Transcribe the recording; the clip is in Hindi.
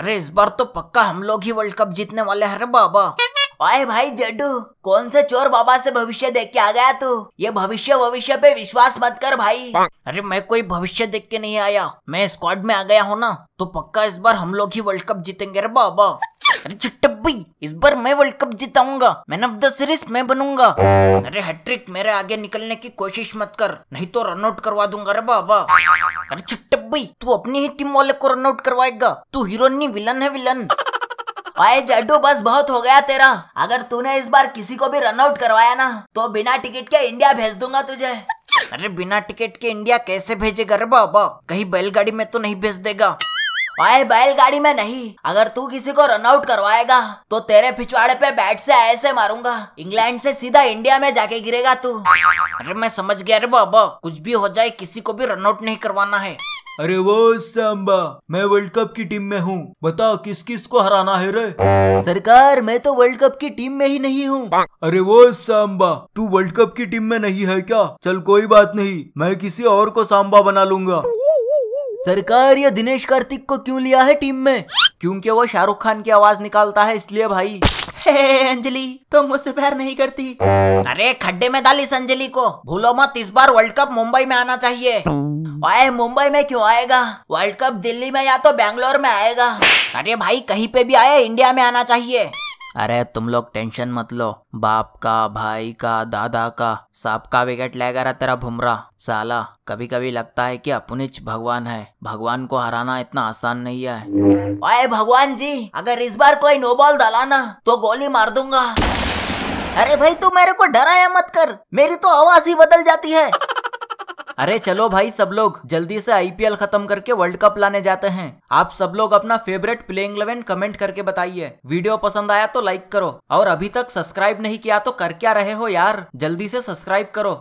अरे इस बार तो पक्का हम लोग ही वर्ल्ड कप जीतने वाले हैं बाबा। ओए भाई जड्डू, कौन से चोर बाबा से भविष्य देख के आ गया तू? ये भविष्य भविष्य पे विश्वास मत कर भाई। अरे मैं कोई भविष्य देख के नहीं आया, मैं स्क्वाड में आ गया हूँ ना तो पक्का इस बार हम लोग ही वर्ल्ड कप जीतेंगे रे बाबा। अरे चुट्टब्बी, इस बार मैं वर्ल्ड कप जीताऊँगा, मैन ऑफ़ द सीरीज़ मैं बनूँगा। अरे हैट्रिक, मेरे आगे निकलने की कोशिश मत कर, नहीं तो रन आउट करवा दूँगा रे बाबा। अरे चुट्टब्बी तू अपनी ही टीम वाले को रन आउट करवाएगा। तू हीरो नहीं विलन है विलन आए जड्डू बस बहुत हो गया तेरा। अगर तूने इस बार किसी को भी रनआउट करवाया ना तो बिना टिकट के इंडिया भेज दूँगा तुझे। अरे बिना टिकट के इंडिया कैसे भेजेगा रे बाबा? कहीं बैलगाड़ी में तो नहीं भेज देगा। ओए बैलगाड़ी में नहीं। अगर तू किसी को रन आउट करवाएगा तो तेरे पिछवाड़े पे बैट से ऐसे मारूँगा। इंग्लैंड से सीधा इंडिया में जाके गिरेगा तू। अरे मैं समझ गया अरे बाबा कुछ भी हो जाए किसी को भी रन आउट नहीं करवाना है। अरे वो सांबा मैं वर्ल्ड कप की टीम में हूँ। बता किस किस को हराना है रे? सरकार मैं तो वर्ल्ड कप की टीम में ही नहीं हूँ। अरे वो सांबा तू वर्ल्ड कप की टीम में नहीं है क्या? चल कोई बात नहीं मैं किसी और को सांबा बना लूँगा। सरकार ये दिनेश कार्तिक को क्यों लिया है टीम में? क्योंकि वो शाहरुख खान की आवाज़ निकालता है, इसलिए भाई। अंजलि, तुम मुझसे प्यार नहीं करती। अरे, खड्डे में डाली इस अंजलि को। भूलो मत, इस बार वर्ल्ड कप मुंबई में आना चाहिए। आए, मुंबई में क्यों आएगा? वर्ल्ड कप दिल्ली में या तो बैंगलोर में आएगा। अरे भाई, कहीं पे भी आए इंडिया में आना चाहिए। अरे तुम लोग टेंशन मत लो। बाप का, भाई का, दादा का सबका विकेट लेगा रहा तेरा भुमरा। साला कभी कभी लगता है कि अपुनिच भगवान है। भगवान को हराना इतना आसान नहीं है। ओए भगवान जी, अगर इस बार कोई नो बॉल डाला ना तो गोली मार दूँगा। अरे भाई, तू मेरे को डराया मत कर। मेरी तो आवाज़ ही बदल जाती है। अरे चलो भाई सब लोग, जल्दी से आईपीएल खत्म करके वर्ल्ड कप लाने जाते हैं। आप सब लोग अपना फेवरेट प्लेइंग इलेवन कमेंट करके बताइए। वीडियो पसंद आया तो लाइक करो, और अभी तक सब्सक्राइब नहीं किया तो कर क्या रहे हो यार? जल्दी से सब्सक्राइब करो।